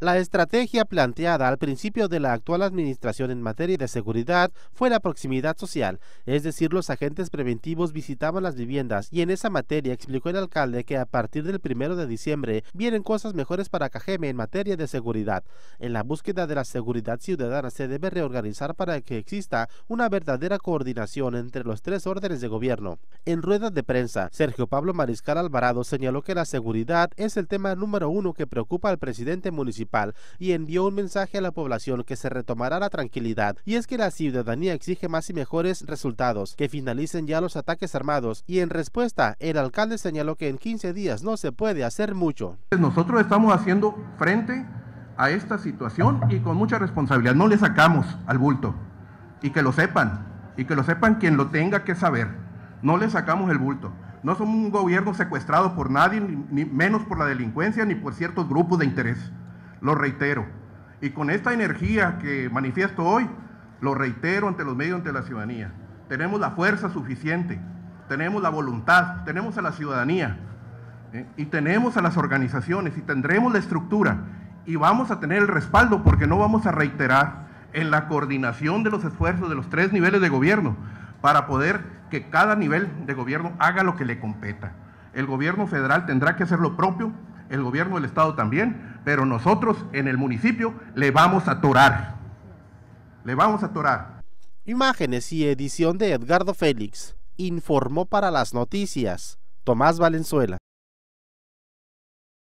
La estrategia planteada al principio de la actual administración en materia de seguridad fue la proximidad social, es decir, los agentes preventivos visitaban las viviendas y en esa materia explicó el alcalde que a partir del primero de diciembre vienen cosas mejores para Cajeme en materia de seguridad. En la búsqueda de la seguridad ciudadana se debe reorganizar para que exista una verdadera coordinación entre los tres órdenes de gobierno. En rueda de prensa, Sergio Pablo Mariscal Alvarado señaló que la seguridad es el tema número uno que preocupa al presidente municipal y envió un mensaje a la población que se retomará la tranquilidad. Y es que la ciudadanía exige más y mejores resultados, que finalicen ya los ataques armados. Y en respuesta el alcalde señaló que en 15 días no se puede hacer mucho. Nosotros estamos haciendo frente a esta situación y con mucha responsabilidad, no le sacamos al bulto. Y que lo sepan y que lo sepan quien lo tenga que saber, no le sacamos el bulto. No somos un gobierno secuestrado por nadie, ni menos por la delincuencia, ni por ciertos grupos de interés lo reitero. Y con esta energía que manifiesto hoy, lo reitero ante los medios, ante la ciudadanía. Tenemos la fuerza suficiente, tenemos la voluntad, tenemos a la ciudadanía ¿eh? y tenemos a las organizaciones y tendremos la estructura y vamos a tener el respaldo porque no vamos a reiterar en la coordinación de los esfuerzos de los tres niveles de gobierno para poder que cada nivel de gobierno haga lo que le competa. El gobierno federal tendrá que hacer lo propio, el gobierno del estado también, pero nosotros en el municipio le vamos a torar. Le vamos a torar. Imágenes y edición de Edgardo Félix. Informó para las noticias Tomás Valenzuela.